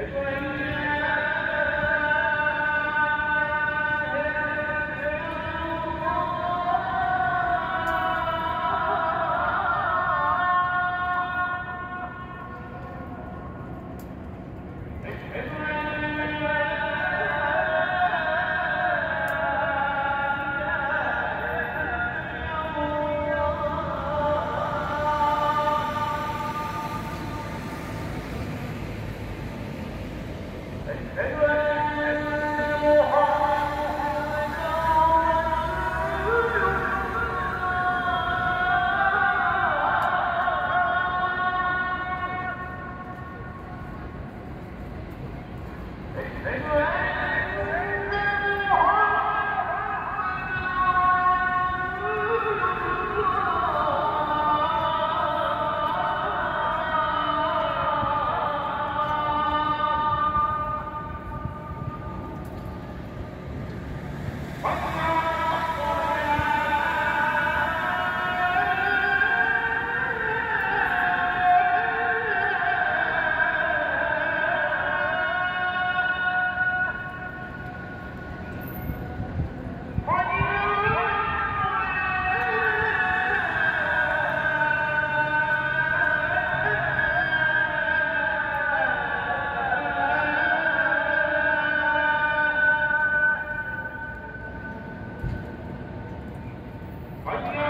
Edwin! 因为有你，我的世界。Right now.